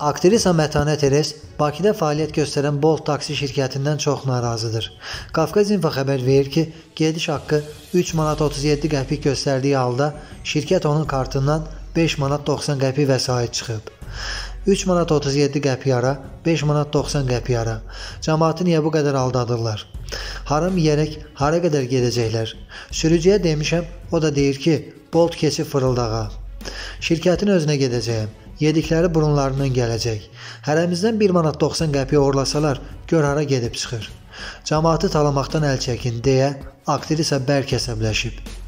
Aktrisa Mətanə Teres Bakıda fəaliyyət göstərən Bolt taksi şirkətindən çox narazıdır. Qafqaz Info xəbər verir ki, gediş haqqı 3 manat 37 qəpik göstərdiyi halda şirkət onun kartından 5 manat 90 qəpik vəsait çıxıb. 3 manat 37 qəpik ara, 5 manat 90 qəpik ara. Cəmaatı niyə bu qədər aldadırlar? Haram yeyərək hara qədər gedəcəklər? Sürücüyə demişəm, o da deyir ki, Bolt keçib fırıldağa. Şirkətin özünə gedəcəyəm. Yedikləri burunlarından gələcək. Hərəmizdən 1 manat 90 qəpik oğurlasalar, gör hara gedib çıxır. Cəmaatı talamaqdan əl çəkin deyə aktrisa bərk əsəbləşib.